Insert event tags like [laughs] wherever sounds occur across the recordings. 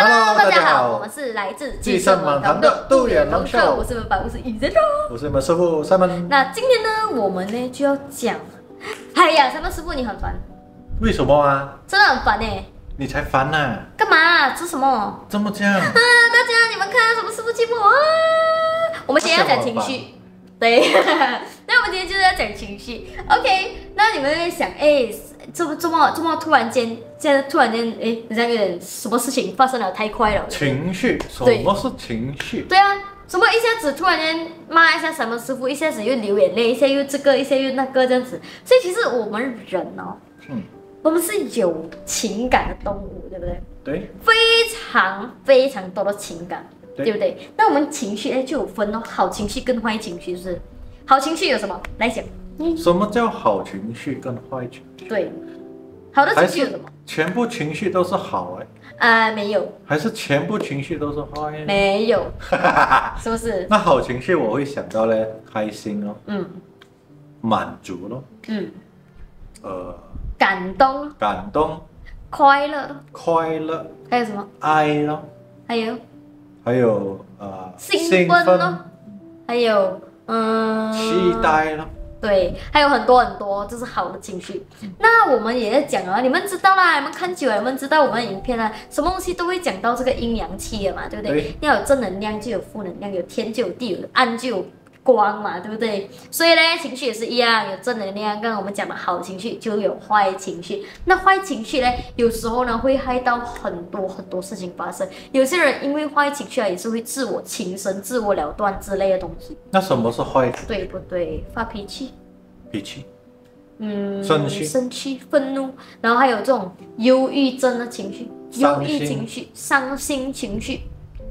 Hello，大家好，我们是来自寄生满堂的杜远龙秀我是你们办公室医生我是你们师傅 Simon。那今天呢，我们呢就要讲，哎呀，Simon 师傅你很烦，为什么啊？真的很烦呢。你才烦呢！干嘛？做什么？这么这样？啊，大家你们看什么师傅寂寞啊？我们今天要讲情绪，对，[laughs] 那我们今天就是要讲情绪。OK，那你们在想，哎。这么这么这么突然间，现在突然间，哎，好像有点什么事情发生了，太快了。情绪，什么是情绪？对啊，什么一下子突然间骂一下什么师傅，一下子又流眼泪，一下又这个，一下又那个这样子。所以其实我们人哦，嗯，我们是有情感的动物，对不对？对。非常非常多的情感，对不对？那我们情绪哎就有分哦，好情绪跟坏情绪，是好情绪有什么？来讲。什么叫好情绪跟坏情绪？对，好的情绪有什么？全部情绪都是好哎？啊，没有。还是全部情绪都是坏？没有。[laughs] 是不是？那好情绪我会想到嘞，开心哦，嗯，满足咯，嗯，呃，感动，感动，快乐，快乐，还有什么？爱咯，还有，还有呃，兴奋咯，还有嗯，期待咯。对，还有很多很多，就是好的情绪。那我们也在讲啊，你们知道啦，你们看久了，你们知道我们影片啊，什么东西都会讲到这个阴阳气的嘛，对不对？要有正能量就有负能量，有天就有地，有暗就有光嘛，对不对？所以呢，情绪也是一样，有正能量。刚刚我们讲的好情绪就有坏情绪，那坏情绪呢，有时候呢会害到很多很多事情发生。有些人因为坏情绪啊，也是会自我轻生、自我了断之类的东西。那什么是坏？对不对？发脾气。脾气，嗯，生气，生气，愤怒，然后还有这种忧郁症的情绪，忧郁情绪，伤心情绪，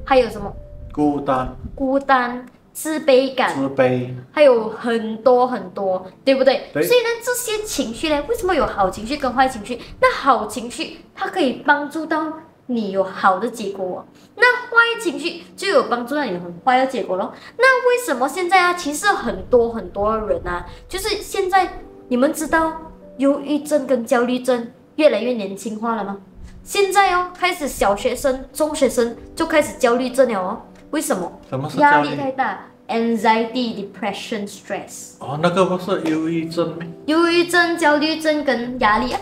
还有什么？孤单，孤单，自卑感，自卑，还有很多很多，对不对？所以呢，这些情绪呢，为什么有好情绪跟坏情绪？那好情绪它可以帮助到。你有好的结果，那坏情绪就有帮助到你很坏的结果咯。那为什么现在啊，其实很多很多人啊，就是现在你们知道忧郁症跟焦虑症越来越年轻化了吗？现在哦，开始小学生、中学生就开始焦虑症了哦。为什么？什么是压力太大？Anxiety, depression, stress。哦，那个不是忧郁症吗？忧郁症、焦虑症跟压力啊。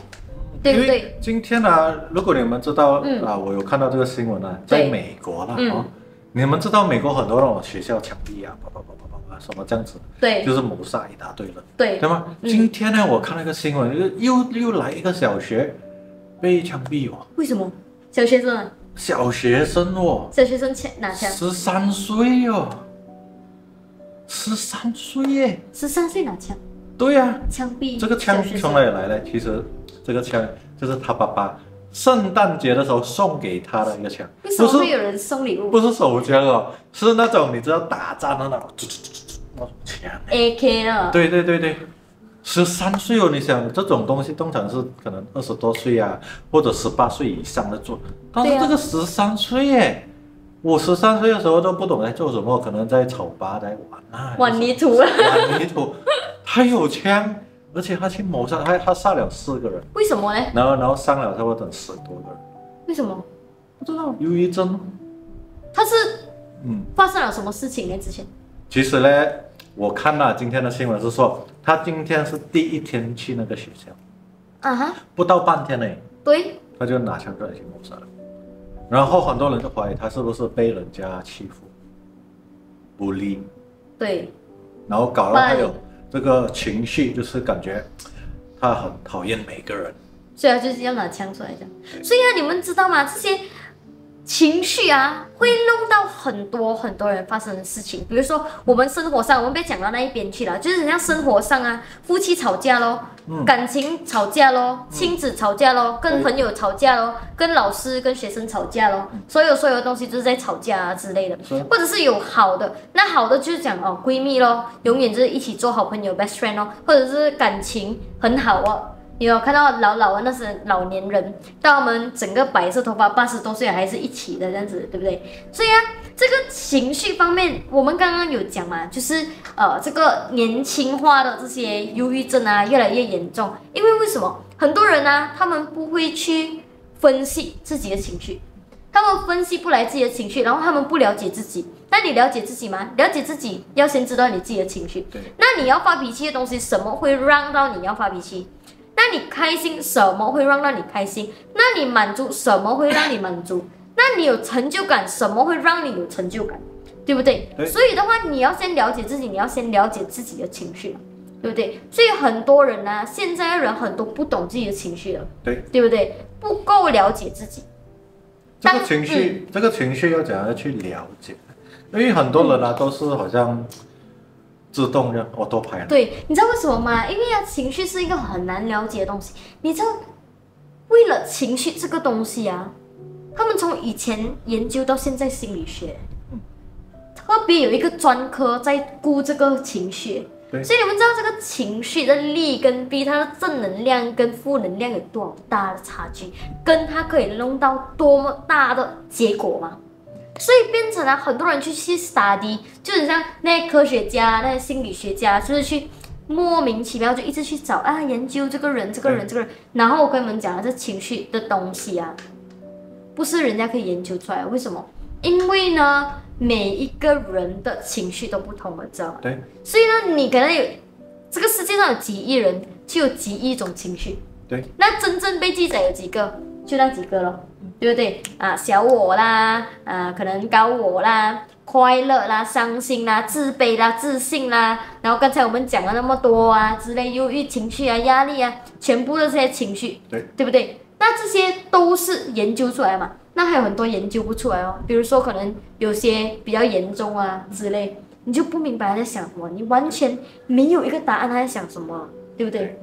对不对？今天呢，如果你们知道啊，我有看到这个新闻呢，在美国了啊，你们知道美国很多那种学校枪毙啊，啪啪啪啪啪啪什么这样子，对，就是谋杀一大堆了，对，对吗？今天呢，我看了一个新闻，又又又来一个小学被枪毙哦。为什么？小学生？小学生哦。小学生枪哪枪？十三岁哦，十三岁耶。十三岁拿枪？对呀，枪毙。这个枪从哪里来呢？其实。这个枪就是他爸爸圣诞节的时候送给他的一个枪，为什么会有人送礼物？不是手枪哦，是那种你知道打仗的那种 [tsk] 那种枪，AK 了。对对对对，十三岁哦，你想这种东西通常是可能二十多岁啊，或者十八岁以上的做，但是这个十三岁耶，我十三岁的时候都不懂在做什么，可能在草吧在玩啊，玩泥土，玩泥土，[laughs] 他有枪。而且他去谋杀，他他杀了四个人，为什么呢？然后然后伤了差不多等十多个人，为什么？不知道。忧郁症。他是嗯，发生了什么事情呢？之前？其实呢，我看了今天的新闻是说，他今天是第一天去那个学校，啊哈，不到半天呢，对，他就拿枪过来去谋杀了，然后很多人就怀疑他是不是被人家欺负、不利，对，然后搞到他有。这个情绪就是感觉他很讨厌每个人，所以他就是要拿枪出来讲。所以啊，你们知道吗？这些。情绪啊，会弄到很多很多人发生的事情。比如说，我们生活上，我们别讲到那一边去了，就是人家生活上啊，夫妻吵架喽，感情吵架咯，亲子吵架喽，跟朋友吵架咯，跟老师跟学生吵架咯，所有所有的东西就是在吵架啊之类的。或者是有好的，那好的就是讲哦，闺蜜咯，永远就是一起做好朋友，best friend 咯，或者是感情很好哦。有看到老老的那些老年人，到我们整个白色头发八十多岁还是一起的这样子，对不对？所以啊，这个情绪方面，我们刚刚有讲嘛，就是呃，这个年轻化的这些忧郁症啊，越来越严重。因为为什么？很多人呢，他们不会去分析自己的情绪。他们分析不来自己的情绪，然后他们不了解自己。那你了解自己吗？了解自己要先知道你自己的情绪。对。那你要发脾气的东西，什么会让到你要发脾气？那你开心什么会让让你开心？那你满足什么会让你满足？那你有成就感什么会让你有成就感？对不对？对所以的话，你要先了解自己，你要先了解自己的情绪，对不对？所以很多人呢、现在的人很多不懂自己的情绪了，对，对不对？不够了解自己。这个情绪，这个情绪要怎样去了解？因为很多人啊，都是好像自动的 auto 排了。对，你知道为什么吗？因为啊，情绪是一个很难了解的东西。你知道，为了情绪这个东西啊，他们从以前研究到现在心理学，特别有一个专科在顾这个情绪。所以你们知道这个情绪的利跟弊，它的正能量跟负能量有多少大的差距，跟它可以弄到多么大的结果吗？所以变成了很多人去去 study，就很像那些科学家、那些心理学家，就是去莫名其妙就一直去找啊研究这个人、这个人、这个人。然后我跟你们讲了，这情绪的东西啊，不是人家可以研究出来的，为什么？因为呢，每一个人的情绪都不同的，知道吗？对所以呢，你可能有这个世界上有几亿人，就有几亿种情绪。对，那真正被记载有几个？就那几个咯，对不对？啊，小我啦，啊，可能高我啦，快乐啦，伤心啦，自卑啦，自信啦，然后刚才我们讲了那么多啊，之类忧郁情绪啊，压力啊，全部的这些情绪，对对不对？那这些都是研究出来嘛？那还有很多研究不出来哦，比如说可能有些比较严重啊之类，你就不明白他在想什么，你完全没有一个答案他在想什么，对不对？对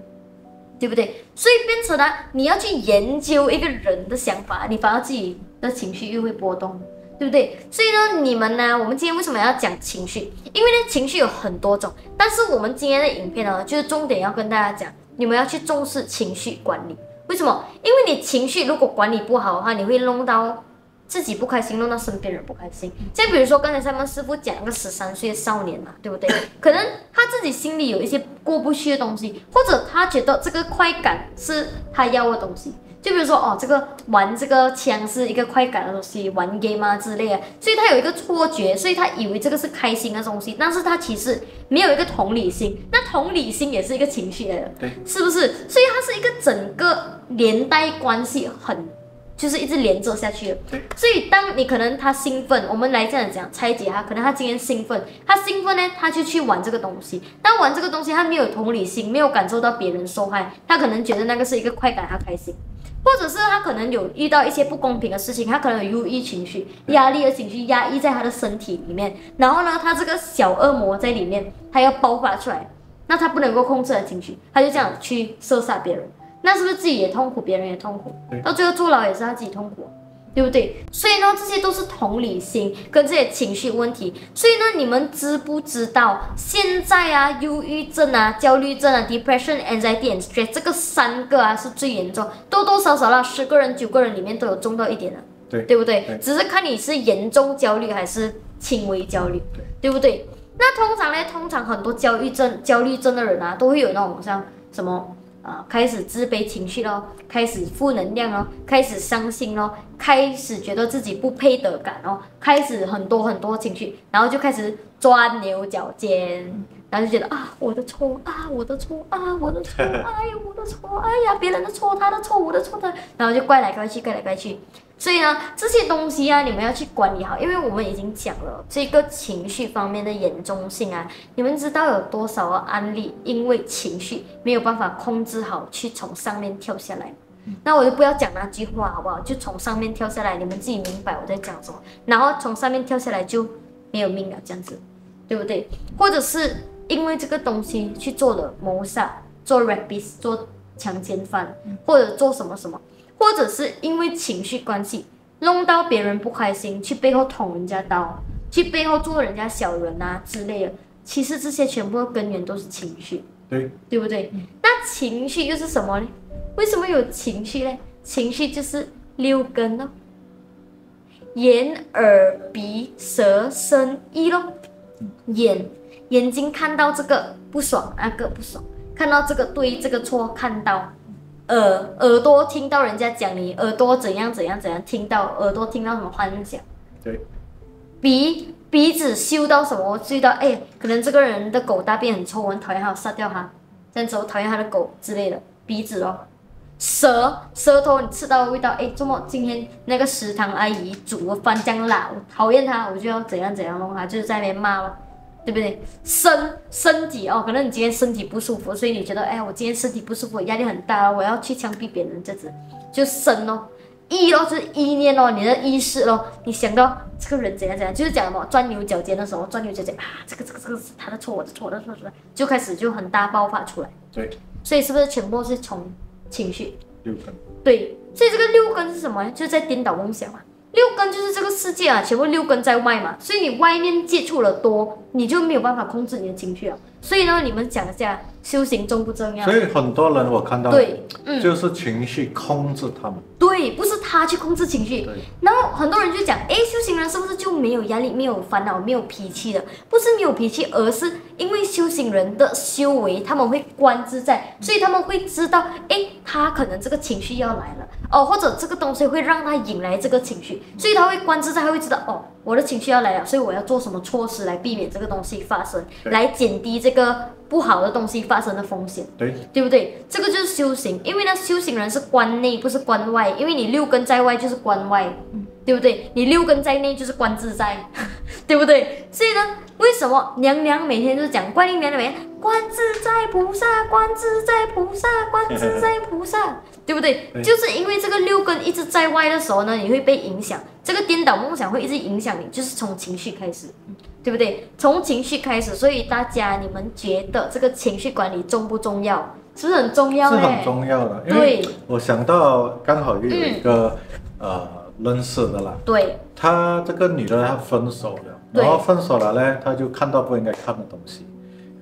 对不对？所以变成了你要去研究一个人的想法，你反而自己的情绪又会波动，对不对？所以呢，你们呢，我们今天为什么要讲情绪？因为呢，情绪有很多种，但是我们今天的影片呢，就是重点要跟大家讲，你们要去重视情绪管理。为什么？因为你情绪如果管理不好的话，你会弄到自己不开心，弄到身边人不开心。再比如说刚才三门师傅讲那个十三岁的少年嘛，对不对？[coughs] 可能他自己心里有一些过不去的东西，或者他觉得这个快感是他要的东西。就比如说哦，这个玩这个枪是一个快感的东西，玩 game 啊之类的，所以他有一个错觉，所以他以为这个是开心的东西，但是他其实没有一个同理心，那同理心也是一个情绪来的，对，是不是？所以它是一个整个连带关系很，就是一直连着下去了。所以当你可能他兴奋，我们来这样讲拆解他，可能他今天兴奋，他兴奋呢，他就去玩这个东西，但玩这个东西他没有同理心，没有感受到别人受害，他可能觉得那个是一个快感，他开心。或者是他可能有遇到一些不公平的事情，他可能有忧郁情绪、压力的情绪压抑在他的身体里面，然后呢，他这个小恶魔在里面，他要爆发出来，那他不能够控制的情绪，他就这样去射杀别人，那是不是自己也痛苦，别人也痛苦对？到最后坐牢也是他自己痛苦，对不对？所以呢，这些都是同理心跟这些情绪问题。所以呢，你们知不知道现在啊，忧郁症啊、焦虑症啊、depression、anxiety and stress 这个三个啊是最严重，多多少少啦，十个人九个人里面都有中到一点的，对对不对？对只是看你是严重焦虑还是轻微焦虑，对对不对？那通常呢，通常很多焦虑症、焦虑症的人啊，都会有那种像什么啊、开始自卑情绪咯，开始负能量咯，开始伤心咯，开始觉得自己不配得感哦，开始很多很多情绪，然后就开始钻牛角尖，然后就觉得啊，我的错啊，我的错啊，我的错，[laughs] 哎呀，我的错，哎呀，别人的错，他的错，我的错的，然后就怪来怪去，怪来怪去。所以呢，这些东西啊，你们要去管理好，因为我们已经讲了这个情绪方面的严重性啊。你们知道有多少个案例因为情绪没有办法控制好，去从上面跳下来？那我就不要讲那句话，好不好？就从上面跳下来，你们自己明白我在讲什么。然后从上面跳下来就没有命了，这样子，对不对？或者是因为这个东西去做了谋杀，做 rapist，做强奸犯，或者做什么什么。或者是因为情绪关系弄到别人不开心，去背后捅人家刀，去背后做人家小人啊之类的。其实这些全部的根源都是情绪，对，对不对？那情绪又是什么呢？为什么有情绪呢？情绪就是六根咯，眼、耳、鼻、舌、身、意咯。眼，眼睛看到这个不爽，那个不爽；看到这个对，这个错，看到耳耳朵听到人家讲你，耳朵怎样怎样怎样，听到耳朵听到什么幻想，对，鼻鼻子嗅到什么，我嗅到哎，可能这个人的狗大便很臭，我很讨厌他，我杀掉他，这样子我讨厌他的狗之类的，鼻子哦。舌舌头你吃到的味道，哎，这么今天那个食堂阿姨煮的饭酱辣，我讨厌她，我就要怎样怎样弄她，就是在那边骂了，对不对？身身体哦，可能你今天身体不舒服，所以你觉得，哎，我今天身体不舒服，压力很大，我要去枪毙别人，这子就身哦，意咯就是意念哦，你的意识咯，你想到这个人怎样怎样，就是讲什么钻牛角尖的时候，钻牛角尖啊，这个这个这个是他的错，我的错，我的错，就开始就很大爆发出来。对，所以是不是全部是从？情绪六根对，所以这个六根是什么？就是在颠倒梦想嘛。六根就是这个世界啊，全部六根在外嘛，所以你外面接触的多，你就没有办法控制你的情绪啊。所以呢，你们讲一下修行重不重要？所以很多人我看到，对，嗯，就是情绪控制他们。对，不是他去控制情绪。对。然后很多人就讲，哎，修行人是不是就没有压力、没有烦恼、没有脾气的？不是没有脾气，而是因为修行人的修为，他们会观自在，所以他们会知道，哎，他可能这个情绪要来了，哦，或者这个东西会让他引来这个情绪，所以他会观自在，他会知道，哦。我的情绪要来了，所以我要做什么措施来避免这个东西发生，来减低这个不好的东西发生的风险，对对不对？这个就是修行，因为呢，修行人是关内不是关外，因为你六根在外就是关外，对不对？你六根在内就是观自在，[laughs] 对不对？所以呢，为什么娘娘每天都讲观音娘娘，观自在菩萨，观自在菩萨，观自在菩萨。对不对？就是因为这个六根一直在外的时候呢，你会被影响。这个颠倒梦想会一直影响你，就是从情绪开始，对不对？从情绪开始，所以大家你们觉得这个情绪管理重不重要？是不是很重要？是很重要的。因为，我想到刚好有一个呃认识的啦。对。她这个女的她分手了，然后分手了呢，她就看到不应该看的东西。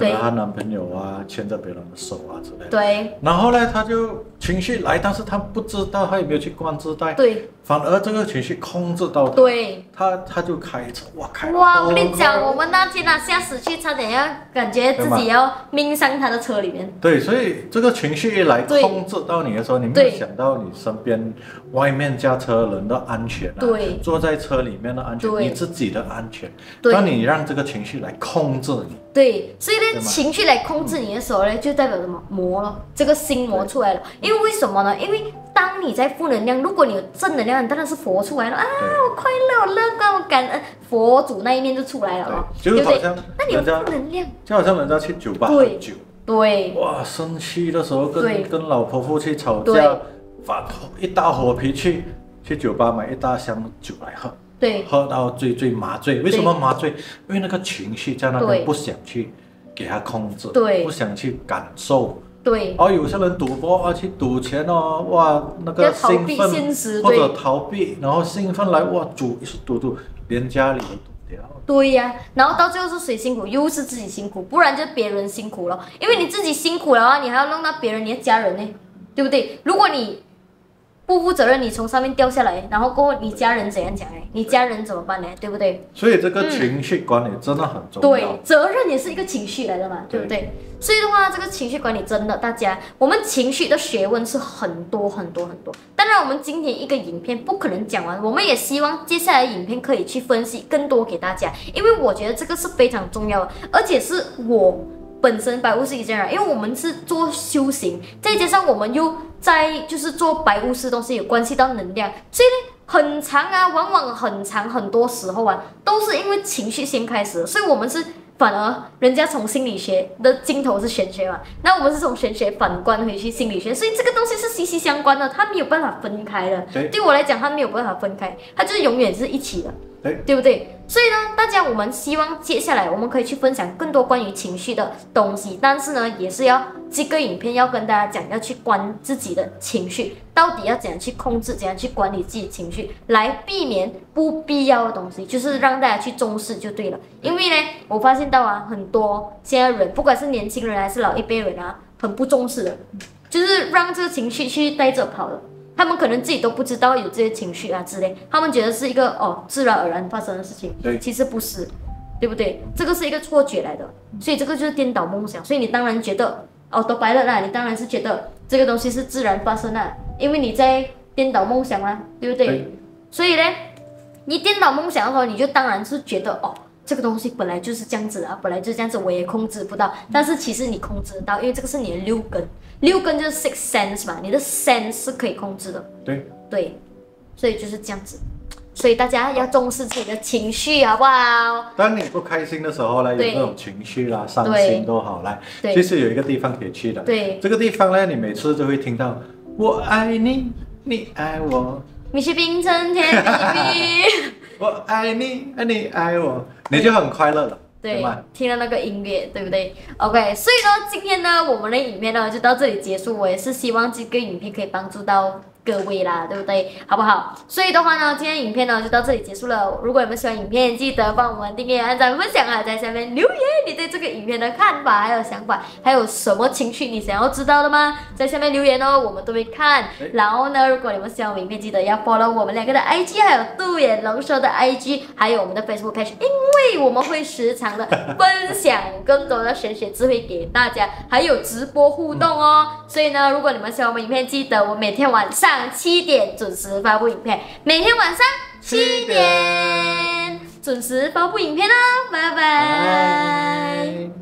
跟她男朋友啊，牵着别人的手啊之类的。对。然后呢，她就情绪来，但是她不知道，她有没有去关自带。对。反而这个情绪控制到对。他他就开车，哇开。哇，我跟你讲，我们那天啊吓死去，差点要感觉自己要命上他的车里面。对，所以这个情绪一来控制到你的时候，你没有想到你身边外面驾车人的安全啊，对，坐在车里面的安全，你自己的安全。对。当你让这个情绪来控制你。对，所以呢，情绪来控制你的时候呢，就代表什么魔了？这个心魔出来了。因为为什么呢？因为当你在负能量，如果你有正能量，你当然是佛出来了啊！我快乐，我乐观，我感恩，佛祖那一面就出来了哦，对不对？那你有负能量，就好像人家去酒吧喝酒，对，哇，生气的时候跟跟老婆夫妻吵架，发一大火脾气，去酒吧买一大箱酒来喝。对，喝到醉醉麻醉，为什么麻醉？因为那个情绪在那边不想去给他控制，对，不想去感受，对。而有些人赌博啊，去赌钱哦，哇，那个兴奋或者逃避，然后兴奋来哇，赌一是赌赌，连家里都赌掉。对呀，然后到最后是谁辛苦？又是自己辛苦，不然就别人辛苦了。因为你自己辛苦了啊，你还要弄到别人，你的家人呢，对不对？如果你。不负责任，你从上面掉下来，然后过后你家人怎样讲哎？你家人怎么办呢？对不对？所以这个情绪管理真的很重要。对，责任也是一个情绪来的嘛，对不对？所以的话，这个情绪管理真的，大家，我们情绪的学问是很多很多很多。当然，我们今天一个影片不可能讲完，我们也希望接下来影片可以去分析更多给大家，因为我觉得这个是非常重要的，而且是我。本身白雾是一件人，因为我们是做修行，再加上我们又在就是做白雾师东西，有关系到能量，所以呢，很长啊，往往很长，很多时候啊，都是因为情绪先开始，所以我们是反而人家从心理学的尽头是玄学嘛，那我们是从玄学反观回去心理学，所以这个东西是息息相关的，它没有办法分开的。对我来讲，它没有办法分开，它就是永远是一起的。对不对？所以呢，大家我们希望接下来我们可以去分享更多关于情绪的东西，但是呢，也是要这个影片要跟大家讲，要去关自己的情绪，到底要怎样去控制，怎样去管理自己情绪，来避免不必要的东西，就是让大家去重视就对了。因为呢，我发现到啊，很多现在人，不管是年轻人还是老一辈人啊，很不重视的，就是让这个情绪去带着跑的。他们可能自己都不知道有这些情绪啊之类，他们觉得是一个哦自然而然发生的事情，对，其实不是，对不对？这个是一个错觉来的，所以这个就是颠倒梦想。所以你当然觉得哦都白了啦，你当然是觉得这个东西是自然发生的，因为你在颠倒梦想嘛，对不对？对所以呢，你颠倒梦想的时候，你就当然是觉得哦。这个东西本来就是这样子啊，本来就是这样子，我也控制不到。但是其实你控制得到，因为这个是你的六根，六根就是 six sense 嘛，你的 sense 是可以控制的。对，对，所以就是这样子。所以大家要重视自己的情绪，好不好？当你不开心的时候呢，有对那种情绪啦、伤心都好来，对其实有一个地方可以去的。对，这个地方呢，你每次都会听到“我爱你，你爱我，米雪冰城甜蜜蜜。[laughs] [laughs] 我爱你，爱你爱我”，你就很快乐了，对吗？，听了那个音乐，对不对？OK，所以呢，今天呢，我们的影片呢就到这里结束。我也是希望这个影片可以帮助到各位啦，对不对？好不好？所以的话呢，今天影片呢就到这里结束了。如果你们喜欢影片，记得帮我们订阅、按赞、分享啊，在下面留言你对这个影片的看法还有想法，还有什么情绪你想要知道的吗？在下面留言哦，我们都会看。然后呢，如果你们喜欢我影片，记得要 follow 我们两个的 IG，还有杜眼龙说的 IG，还有我们的 Facebook page，我们会时常的分享更多的玄学智慧给大家，还有直播互动哦。所以呢，如果你们喜欢我们影片，记得我每天晚上七点准时发布影片，每天晚上七点准时发布影片哦，拜。拜。